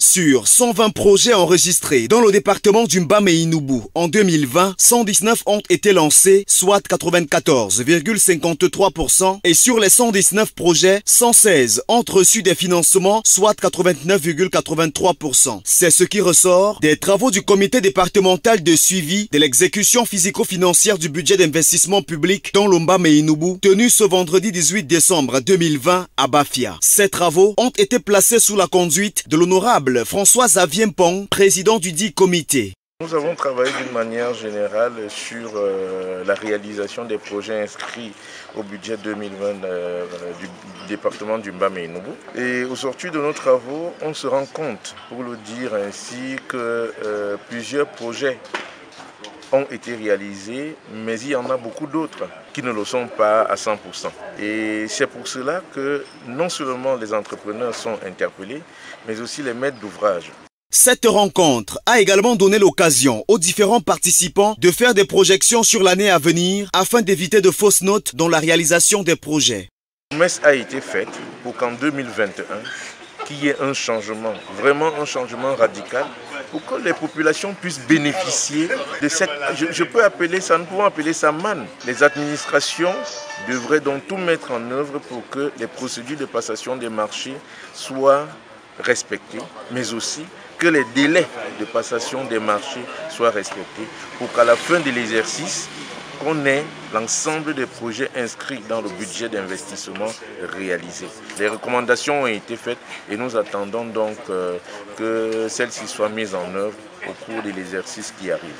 Sur 120 projets enregistrés dans le département du Mbam et en 2020, 119 ont été lancés, soit 94,53%, et sur les 119 projets, 116 ont reçu des financements, soit 89,83%. C'est ce qui ressort des travaux du comité départemental de suivi de l'exécution physico-financière du budget d'investissement public dans le Mbam tenu ce vendredi 18 décembre 2020 à Bafia. Ces travaux ont été placés sous la conduite de l'honorable François Xavier Pong, président du dit comité. Nous avons travaillé d'une manière générale sur euh, la réalisation des projets inscrits au budget 2020 euh, du département du Mbame et Et au sortir de nos travaux, on se rend compte, pour le dire ainsi, que euh, plusieurs projets ont été réalisés, mais il y en a beaucoup d'autres qui ne le sont pas à 100%. Et c'est pour cela que non seulement les entrepreneurs sont interpellés, mais aussi les maîtres d'ouvrage. Cette rencontre a également donné l'occasion aux différents participants de faire des projections sur l'année à venir afin d'éviter de fausses notes dans la réalisation des projets. La messe a été faite pour qu'en 2021, qu'il y ait un changement, vraiment un changement radical pour que les populations puissent bénéficier de cette... Je, peux appeler ça, nous pouvons appeler ça manne. Les administrations devraient donc tout mettre en œuvre pour que les procédures de passation des marchés soient respectées, mais aussi que les délais de passation des marchés soient respectés pour qu'à la fin de l'exercice, ait l'ensemble des projets inscrits dans le budget d'investissement réalisé. Les recommandations ont été faites et nous attendons donc euh, que celles-ci soient mises en œuvre au cours de l'exercice qui arrive.